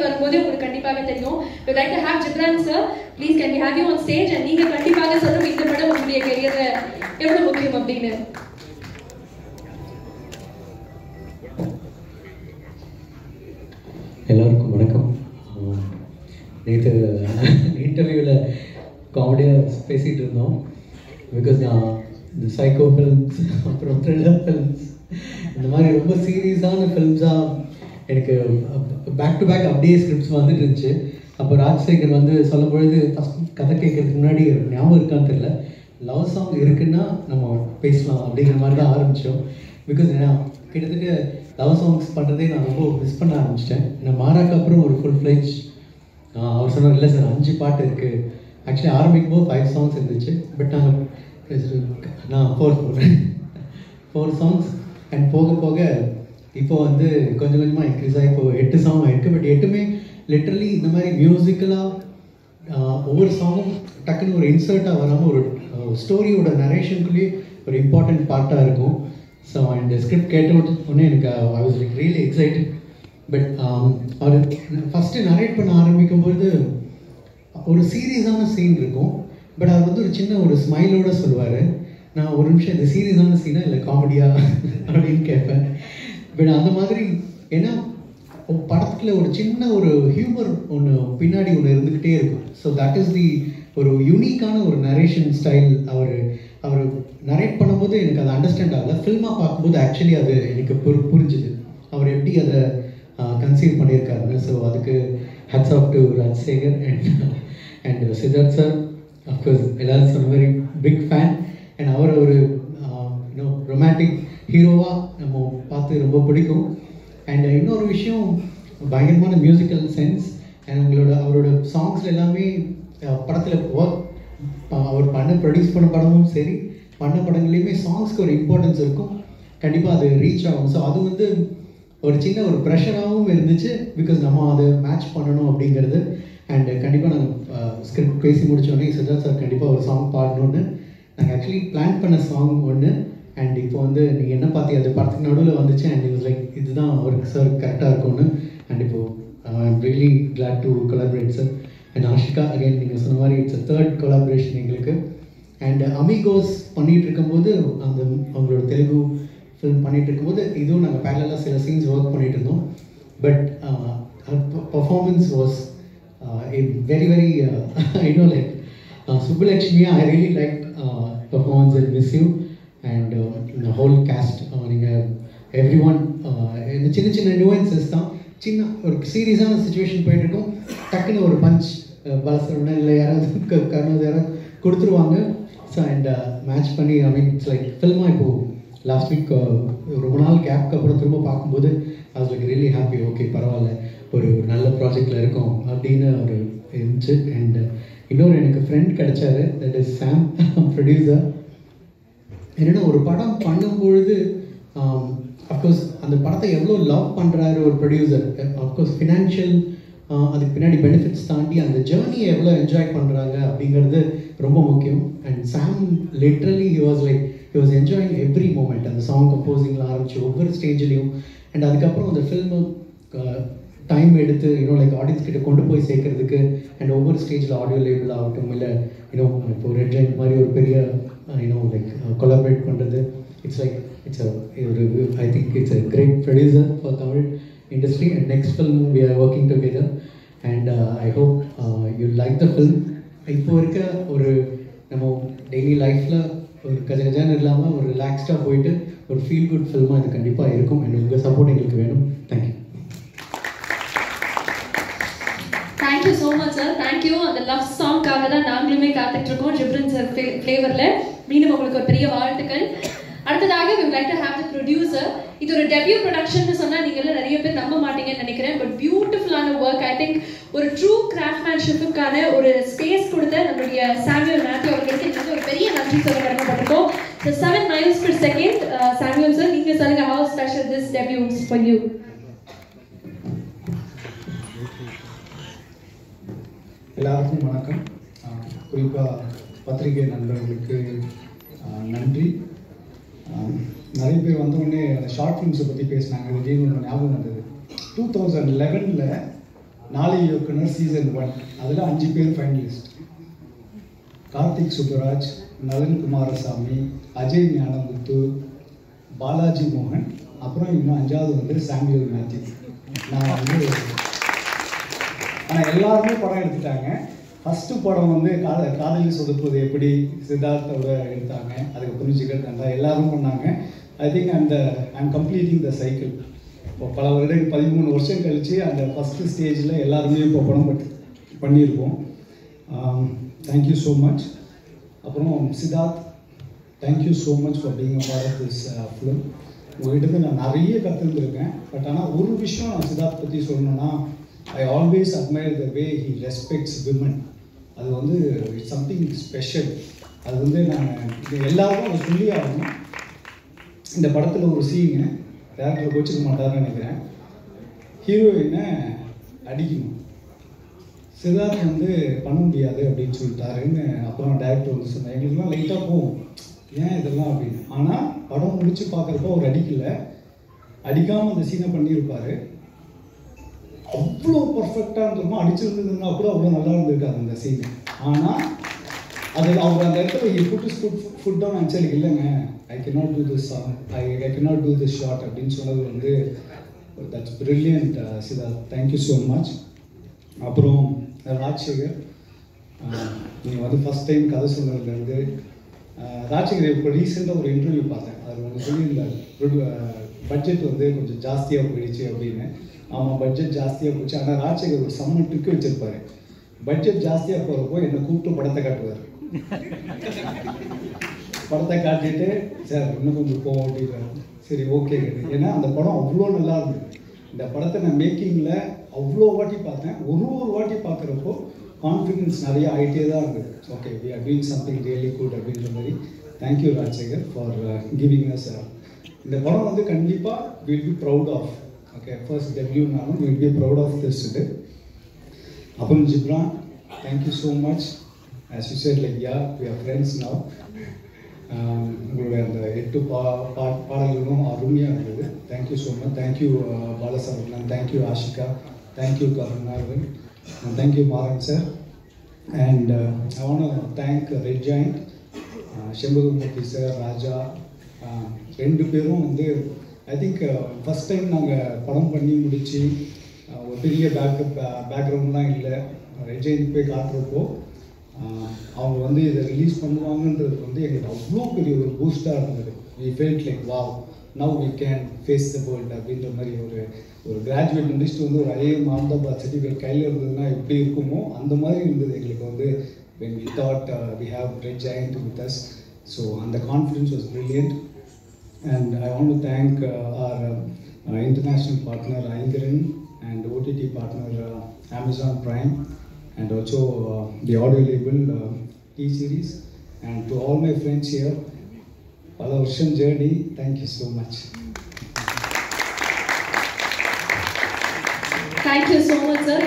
எளிமையாக வரும்போது உங்களுக்கு கண்டிப்பாக தெரியும். We like to have Gibran sir please can we have you on stage and நீங்கள் கண்டிப்பாக சொல்லணும் இந்த படம் உங்களுடைய கெரியர்ல எவ்வளோ முக்கியம் அப்படின்னு. எல்லாருக்கும் வணக்கம். நேற்று இன்டர்வியூவில் காமெடியாக பேசிகிட்டு இருந்தோம். பிகாஸ் நான் இந்த சைக்கோ ஃபிலிம்ஸ் அப்புறம் த்ரில்லர் ஃபிலிம்ஸ் இந்த மாதிரி ரொம்ப சீரியஸான ஃபிலிம்ஸாக எனக்கு பேக் டு பேக் அப்படியே ஸ்கிரிப்ட்ஸ் வந்துட்டு இருந்துச்சு. அப்போ ராஜசேகர் வந்து சொல்லும் பொழுது ஃபஸ்ட் கதை கேட்கறதுக்கு முன்னாடி ஞாபகம் இருக்கான்னு தெரியல. லவ் சாங் இருக்குன்னா நம்ம பேசலாம் அப்படிங்கிற மாதிரி தான் ஆரம்பித்தோம் பிகாஸ் ஏன்னா கிட்டத்தட்ட லவ் சாங்ஸ் பண்ணுறதே நான் ரொம்ப மிஸ் பண்ண ஆரம்பிச்சிட்டேன். நான் மாறாக்கு அப்புறம் ஒரு ஃபுல் ஃப்ளெஜ் அவர் சொன்னார் இல்லை சார் அஞ்சு பாட்டு இருக்குது ஆக்சுவலி ஆரம்பிக்கும் போது ஃபைவ் சாங்ஸ் இருந்துச்சு பட் நாங்கள் நான் ஃபோர் சொல்கிறேன் ஃபோர் சாங்ஸ் அண்ட் போக போக இப்போ வந்து கொஞ்சம் கொஞ்சமாக இன்க்ரீஸ் ஆகி இப்போ எட்டு சாங் ஆகிருக்கு பட் எட்டுமே லிட்டரலி இந்த மாதிரி மியூசிக்கலாக ஒவ்வொரு சாங்கும் டக்குன்னு ஒரு இன்சர்ட்டாக வராமல் ஒரு ஸ்டோரியோட நரேஷனுக்குள்ளேயே ஒரு இம்பார்ட்டன்ட் பார்ட்டாக இருக்கும். ஸோ அண்ட் ஸ்கிரிப்ட் கேட்ட உடனே எனக்கு I was like really excited but our first narrate பண்ண ஆரம்பிக்கும்போது ஒரு சீரியஸான சீன் இருக்கும். பட் அவர் வந்து ஒரு சின்ன ஒரு ஸ்மைலோட சொல்லுவார். நான் ஒரு நிமிஷம் இந்த சீரியஸான சீனா இல்லை காமெடியா அப்படின்னு கேட்பேன். பட் அந்த மாதிரி ஏன்னா படத்தில் ஒரு சின்ன ஒரு ஹியூமர் ஒன்று பின்னாடி ஒன்று இருந்துக்கிட்டே இருக்கும். ஸோ தட் இஸ் தி ஒரு யூனிக்கான ஒரு நரேஷன் ஸ்டைல் அவர் அவர் நரேட் பண்ணும்போது எனக்கு அதை அண்டர்ஸ்டாண்ட் ஆகல. ஃபில்மாக பார்க்கும்போது ஆக்சுவலி அது எனக்கு புரி புரிஞ்சுது. அவர் எப்படி அதை கன்சீவ் பண்ணியிருக்காருன்னு. ஸோ அதுக்கு hats off to Rajasekar and and Siddharth sir of course எல்லாரும் சொன்ன மாதிரி பிக் ஃபேன் அண்ட் அவர் ஒரு ரொமான்டிக் ஹீரோவாக நம்ம பார்த்து ரொம்ப பிடிக்கும். அண்ட் இன்னொரு விஷயம் பயங்கரமான மியூசிக்கல் சென்ஸ் அண்ட் உங்களோட அவரோட சாங்ஸ் எல்லாமே படத்தில் ஒர்க் அவர் பண்ண ப்ரொடியூஸ் பண்ண படமும் சரி பண்ண படங்கள்லேயுமே சாங்ஸ்க்கு ஒரு இம்பார்ட்டன்ஸ் இருக்கும். கண்டிப்பாக அது ரீச் ஆகும். ஸோ அது வந்து ஒரு சின்ன ஒரு ப்ரெஷராகவும் இருந்துச்சு பிகாஸ் நம்ம அதை மேட்ச் பண்ணணும் அப்படிங்கிறது. அண்ட் கண்டிப்பாக நாங்கள் ஸ்கிரிப்ட் பேசி முடித்தோடனே சித்தார்த் சார் கண்டிப்பாக ஒரு சாங் பாடணுன்னு நாங்கள் ஆக்சுவலி பிளான் பண்ண சாங் ஒன்று அண்ட் இப்போ வந்து நீங்கள் என்ன பார்த்தி அது படத்துக்கு நடுவில் வந்துச்சு அண்ட் இஸ் லைக் இதுதான் அவருக்கு சார் கரெக்டாக இருக்கும்னு. அண்ட் இப்போ I'm really glad to collaborate sir and Ashika again நீங்கள் சொன்ன மாதிரி இட்ஸ் தேர்ட் கொலாபரேஷன் எங்களுக்கு. அண்ட் அமிகோஸ் பண்ணிகிட்டு இருக்கும்போது அந்த அவங்களோட தெலுங்கு ஃபிலிம் பண்ணிகிட்டு இருக்கும்போது இதுவும் நாங்கள் பேரலாக சில சீன்ஸ் ஒர்க் பண்ணிகிட்டு இருந்தோம். But performance was very very I know like சுப்புலக்ஷ்மியா I really like performance and miss you and இந்த ஹோல் கேஸ்ட் நீங்கள் எவ்ரி ஒன் இந்த சின்ன சின்ன நியூவன்சஸ் தான். சின்ன ஒரு சீரியஸான சுச்சுவேஷன் போயிட்டு இருக்கும் டக்குன்னு ஒரு பஞ்ச் uh, பலசரவன இல்லை யாராவது கருணாவது யாராவது கொடுத்துருவாங்க. ஸோ அண்ட் மேட்ச் பண்ணி ஐ மீன் இட்ஸ் லைக் ஃபில்மாக இப்போது லாஸ்ட் வீக் ரொம்ப நாள் கேப்க்கு அப்புறம் திரும்ப பார்க்கும்போது அது லைக் ரியலி ஹாப்பி ஓகே பரவாயில்ல. ஒரு நல்ல ப்ராஜெக்டில் இருக்கோம் அப்படின்னு ஒரு இருந்துச்சு. அண்ட் uh, இன்னொரு எனக்கு ஃப்ரெண்ட் கிடைச்சாரு. தட் இஸ் சாம் ப்ரொடியூசர் என்னென்னா ஒரு படம் பண்ணும்பொழுது அஃப்கோர்ஸ் அந்த படத்தை எவ்வளோ லவ் பண்ணுறாரு ஒரு ப்ரொடியூசர் அஃப்கோர்ஸ் ஃபினான்ஷியல் அதுக்கு பின்னாடி பெனிஃபிட்ஸ் தாண்டி அந்த ஜேர்னியை எவ்வளோ என்ஜாய் பண்ணுறாங்க அப்படிங்கிறது ரொம்ப முக்கியம். And Sam literally he was like he was enjoying every moment அந்த சாங் கம்போசிங்கில் ஆரம்பிச்சு ஒவ்வொரு ஸ்டேஜ்லேயும் அண்ட் அதுக்கப்புறம் அந்த ஃபில்மு டைம் எடுத்து யூனோ லைக் ஆடியன்ஸ் கிட்ட கொண்டு போய் சேர்க்கறதுக்கு அண்ட் ஒவ்வொரு ஸ்டேஜில் ஆடியோ லேபிள் ஆகட்டும் இல்லை யூனோ இப்போ ரெட் ஜெயின் மாதிரி ஒரு பெரிய யூனோ லைக் கொலாபரேட் பண்ணுறது இட்ஸ் லைக் இட்ஸ் ஒரு I think it's a great producer for Tamil industry and next film we are working together and I hope you like the film இப்போ இருக்க ஒரு நம்ம டெய்லி லைஃப்பில் ஒரு கஜ கஜான்னு இல்லாமல் ஒரு ரிலாக்ஸ்டாக போயிட்டு ஒரு ஃபீல் குட் ஃபில்மாக இது கண்டிப்பாக இருக்கும். அண்ட் உங்கள் சப்போர்ட் எங்களுக்கு வேணும். Thank you thank you so much sir thank you அந்த லவ் சாங்காக தான் நாங்களுமே காத்துட்ருக்கோம் ஜிப்ரன் சார் ஃப்ளேவரில் மீண்டும் உங்களுக்கு ஒரு பெரிய வாழ்த்துக்கள். அடுத்ததாக we like to have the producer இது ஒரு டெபியூ ப்ரொடக்ஷன் சொன்னால் நீங்கள நிறைய பேர் நம்ப மாட்டீங்கன்னு நினைக்கிறேன். பட் பியூட்டிஃபுல்லான ஒர்க் ஐ திங்க் ஒரு ட்ரூ கிராஃப்ட்மேன்ஷிப்புக்கான ஒரு ஸ்பேஸ் கொடுத்த நம்மளுடைய சாமியல் மேத்யூ அவர்களுக்கு இது வந்து ஒரு பெரிய நன்றி சொல்ல கடமைப்பட்டிருக்கோம். So seven miles per second Samuel sir நீங்கள் சொல்லுங்க how special this debuts for you எல்லாருக்கும் வணக்கம். குறிப்பாக பத்திரிகை நண்பர்களுக்கு நன்றி. நிறைய பேர் வந்தவுடனே ஷார்ட் ஃபிலிம்ஸை பற்றி பேசினாங்க. விஜயனோட ஞாபகம் வந்தது. டூ தௌசண்ட் லெவனில் நாளை இயக்குனர் சீசன் ஒன் அதில் அஞ்சு பேர் ஃபைனலிஸ்ட் கார்த்திக் சுப்பராஜ் நலன் குமாரசாமி அஜய் ஞானமுத்து பாலாஜி மோகன் அப்புறம் இன்னும் அஞ்சாவது வந்து சாம்பியல் மேத்யூ. நான் வந்து ஆனால் எல்லாருமே படம் எடுத்துட்டாங்க. ஃபஸ்ட்டு படம் வந்து காத காதலில் சொதுப்பது எப்படி சித்தார்த்தோட எடுத்தாங்க அதுக்கப்புறம் ஜிகர் தண்டா எல்லாரும் பண்ணாங்க. ஐ திங்க் அந்த ஐம் கம்ப்ளீட்டிங் த சைக்கிள் இப்போ பல வருடங்கள் பதிமூணு வருஷம் கழித்து அந்த ஃபஸ்ட்டு ஸ்டேஜில் எல்லாருமே இப்போ படம் பட்டு பண்ணியிருக்கோம். தேங்க்யூ ஸோ மச் அப்புறம் Siddharth thank you so much for being a part of this film உங்கள்கிட்ட நான் நிறைய கற்றுருந்துருக்கேன் பட் ஆனால் ஒரு விஷயம் நான் சித்தார்த் பற்றி சொல்லணும்னா I always admire the way he respects women அது வந்து இட்ஸ் சம்திங் ஸ்பெஷல் அது வந்து நான் இது எல்லாருக்கும் அதை சொல்லி ஆகணும் இந்த படத்தில் ஒரு சீனு டேரக்டர் கோச்சிக்க மாட்டாருன்னு நினைக்கிறேன். ஹீரோயினை அடிக்கணும். சித்தார்த் வந்து பண்ண முடியாது அப்படின்னு சொல்லிட்டாருன்னு அப்புறம் டேரக்டர் வந்து சொன்னார். எங்களுக்குலாம் லைட்டாக போகும். ஏன் இதெல்லாம் அப்படின்னு. ஆனால் படம் முடிச்சு பார்க்குறப்போ அவர் அடிக்கல. அடிக்காமல் அந்த சீனை பண்ணியிருப்பார். அவ்வளோ பர்ஃபெக்டாக இருந்திருமோ அடிச்சிருந்ததுன்னா கூட அவ்வளோ நல்லா இருந்திருக்காது அந்த சீன் ஆனால் அதில் அவர் அந்த இடத்துல put foot foot down actually இல்லைங்க. I can't do this song I I can't do this shot அப்படின்னு சொன்னது வந்து தட்ஸ் பிரில்லியன்ட் சிதா தேங்க்யூ ஸோ மச் அப்புறம் ராஜ்சேகர் uh, நீங்கள் வந்து ஃபஸ்ட் டைம் கதை சொன்னதுலேருந்து uh, ராஜ்சேகர் இப்போ ரீசெண்டாக ஒரு இன்டர்வியூ பார்த்தேன். அது வந்து சொல்லியிருந்தார். பட்ஜெட் uh, வந்து கொஞ்சம் ஜாஸ்தியாக போயிடுச்சு அப்படின்னு. ஆமாம் பட்ஜெட் ஜாஸ்தியாக போச்சு. ஆனால் ராஜசேகர் ஒரு செம்ம ட்ரிக் வச்சிருப்பாரு. பட்ஜெட் ஜாஸ்தியாக போகிறப்போ என்னை கூப்பிட்டு படத்தை காட்டுவார். படத்தை காட்டிட்டு சார் இன்னும் கொஞ்சம் போவோம் அப்படின்றாரு. சரி ஓகே ஏன்னா அந்த படம் அவ்வளோ நல்லா இருந்தது. இந்த படத்தை நான் மேக்கிங்கில் அவ்வளோ வாட்டி பார்த்தேன். ஒரு ஒரு வாட்டி பார்க்குறப்போ கான்ஃபிடென்ஸ் நிறைய ஆகிட்டே தான் இருக்குது okay we are doing something really good அப்படின்ற மாதிரி. Thank you Rajasekar for giving us இந்த படம் வந்து கண்டிப்பாக will be proud of okay first டெபியூனாலும் will be proud of this இது அப்புறம் Gibran thank you so much as you said like yeah we are friends now உங்களுடைய அந்த எட்டு பா பா பாடல்களும் அருமையாக இருந்தது. Thank you so much thank you Balasaravanan thank you Ashika. Thank you Karunakaran. Thank you Maran sir and I want thank red giant Shenbagamoorthy sir Raja ரெண்டு பேரும் வந்து ஐ திங்க் ஃபஸ்ட் டைம் நாங்கள் படம் பண்ணி முடித்து ஒரு பெரிய பேக்கப் பேக்ரவுண்ட்லாம் இல்லை. ரெஜெயின் போய் காட்டுறப்போ அவங்க வந்து இதை ரிலீஸ் பண்ணுவாங்கன்றது வந்து எங்களுக்கு அவ்வளோ பெரிய ஒரு பூஸ்டாக இருந்தது. We felt like wow now we can face the world அப்படின்ற மாதிரி ஒரு ஒரு கிராஜுவேட் முடிச்சுட்டு வந்து ஒரு ஐஏஎம் அகமதாபாத் சர்டிஃபிகேட் கையில் இருந்ததுன்னா எப்படி இருக்குமோ அந்த மாதிரி இருந்தது எங்களுக்கு வந்து. When we thought we have Red Giant with us so அந்த and was brilliant. And I want to thank uh, our uh, international partner Aingerin and OTT partner uh, Amazon Prime and also the audio label T-Series and to all my friends here for ocean journey. Thank you so much. Thank you so much, sir.